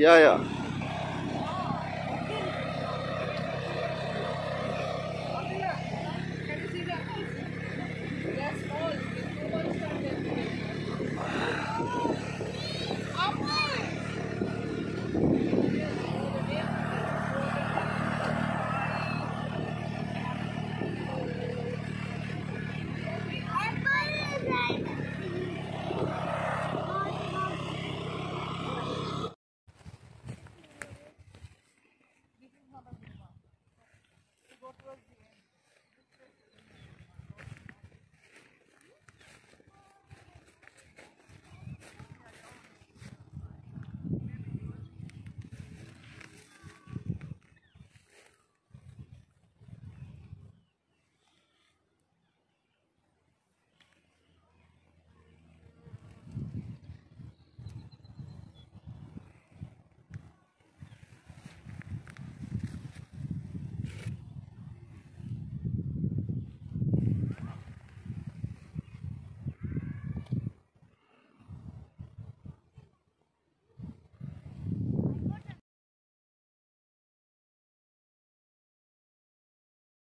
呀呀！What was the